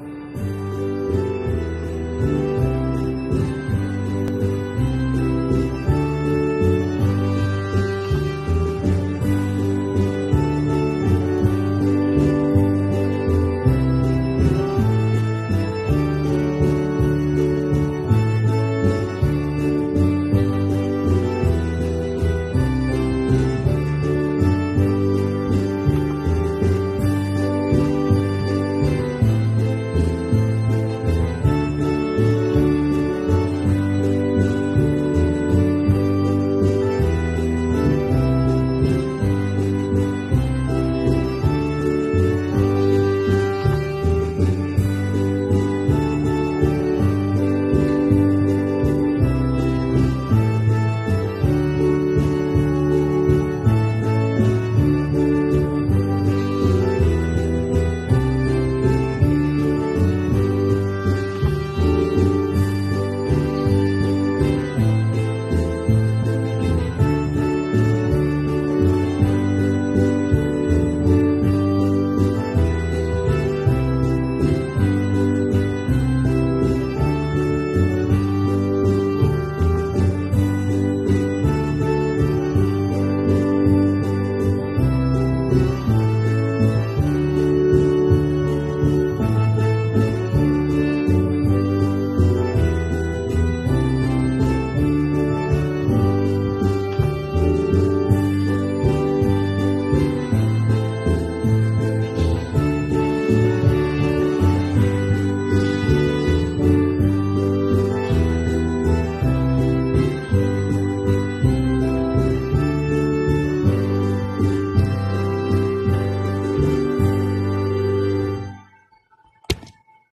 你。